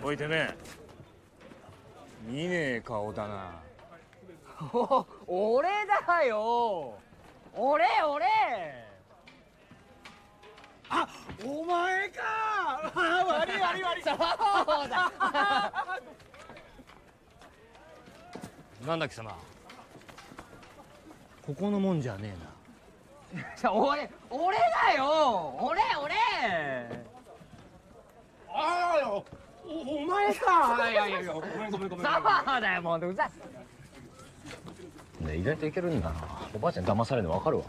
おいてめえ。見ねえ顔だな。お 俺だよ。俺俺。あお前か。あ 悪い悪い悪い。そうだ。なんだ貴様。ここのもんじゃねえな。俺俺だよ。俺俺ああよおお前かいやいやいやごめんごめんごめんそうだよもううざい。ね意外といけるんだな。おばあちゃん騙されるの分かるわ